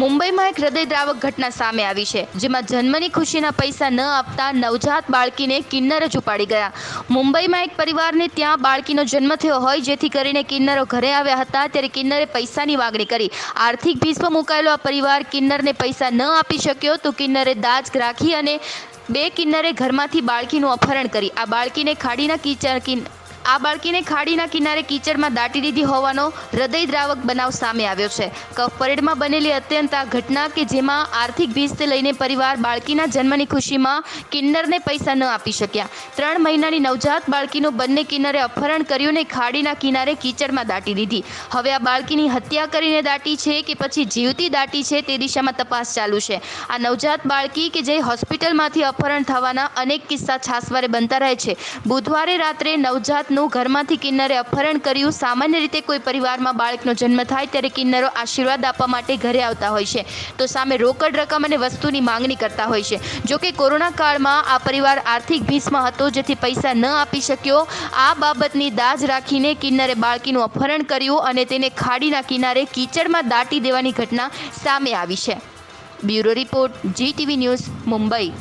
મુંબઈમાં એક હૃદયદ્રાવક ઘટના સામે આવી છે, જેમાં જન્મની ખુશીના પૈસા ન આપતા નવજાત બાળકીને કિન્નર જ ઉપાડી ગયા. મુંબઈમાં એક પરિવારને ત્યાં બાળકીનો જન્મ થયો હોય, જેથી કરીને કિન્નરો ઘરે આવ્યા હતા, ત્યારે કિન્નરે પૈસાની માગણી કરી. આર્થિક ભીસમાં મુકાયેલો આ પરિવાર કિન્નરને પૈસા ન આપી શક્યો તો કિન્નરે દાજ રાખી અને બે કિન્નરે ઘરમાંથી બાળકીનું અપહરણ કરી. આ બાળકીને ખાડીના કીચડ આ બાળકીને ખાડીના કિનારે કીચડમાં દાટી દીધી હોવાનો હૃદયદ્રાવક બનાવ સામે આવ્યો છે. કફ પરેડમાં બનેલી અત્યંત આ ઘટના કે જેમાં આર્થિક ભીજથી લઈને પરિવાર બાળકીના જન્મની ખુશીમાં કિન્નરને પૈસા ન આપી શક્યા. ત્રણ મહિનાની નવજાત બાળકીનું બંને કિન્નરે અપહરણ કર્યું ને ખાડીના કિનારે કીચડમાં દાટી દીધી. હવે આ બાળકીની હત્યા કરીને દાટી છે કે પછી જીવતી દાટી છે તે દિશામાં તપાસ ચાલુ છે. આ નવજાત બાળકી કે જે હોસ્પિટલમાંથી અપહરણ થવાના અનેક કિસ્સા છાસવારે બનતા રહે છે. બુધવારે રાત્રે નવજાતનું ઘરમાંથી કિન્નરે અપહરણ કર્યું. સામાન્ય રીતે કોઈ પરિવારમાં બાળકનો જન્મ થાય ત્યારે કિન્નરો આશીર્વાદ આપવા માટે ઘરે આવતા હોય છે. તો સામે રોકડ રકમ અને વસ્તુની માંગણી કરતા હોય છે. જોકે કોરોના કાળમાં આ પરિવાર આર્થિક ભીસમાં હતો જેથી પૈસા ન આપી શક્યો. આ બાબતની દાજ રાખીને કિન્નરે બાળકીનું અપહરણ કર્યું અને તેને ખાડીના કિનારે કીચડમાં દાટી દેવાની ઘટના સામે આવી છે. Bureau report, GTV news, Mumbai.